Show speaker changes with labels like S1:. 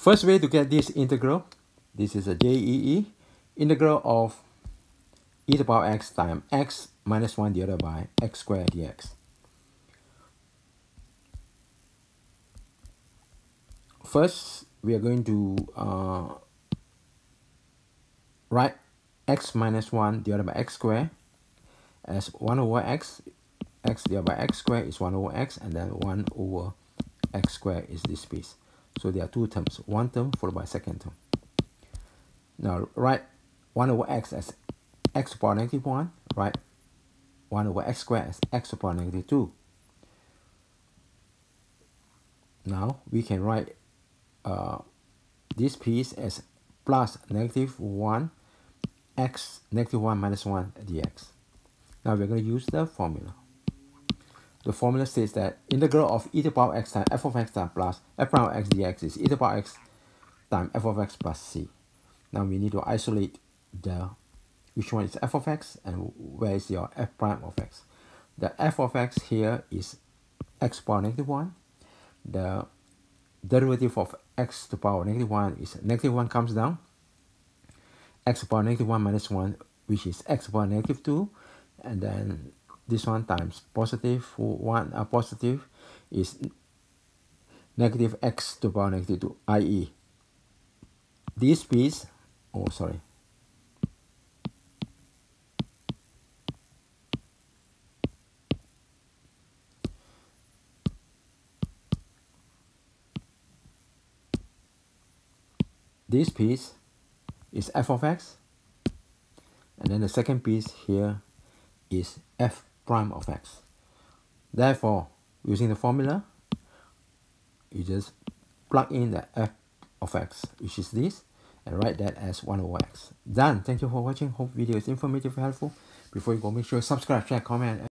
S1: First way to get this integral, this is a JEE, integral of e to the power x times x minus 1 divided by x squared dx. First, we are going to uh, write x minus 1 divided by x squared as 1 over x, x divided by x squared is 1 over x, and then 1 over x squared is this piece. So there are two terms, one term followed by second term. Now write 1 over x as x to the power negative 1, write 1 over x squared as x to the power negative 2. Now we can write uh, this piece as plus negative 1 x negative 1 minus 1 dx. Now we're going to use the formula. The formula states that integral of e to the power x times f of x times plus f prime of x dx is e to the power x times f of x plus c. Now we need to isolate the which one is f of x and where is your f prime of x. The f of x here is x power negative 1. The derivative of x to the power negative 1 is negative 1 comes down. x to the power negative 1 minus 1 which is x to the power negative 2 and then this one times positive 1 uh, positive is negative x to the power negative 2 i.e. this piece oh sorry this piece is f of x and then the second piece here is f prime of x. Therefore, using the formula, you just plug in the f of x, which is this, and write that as 1 over x. Done. Thank you for watching. Hope video is informative and helpful. Before you go, make sure you subscribe, share, comment,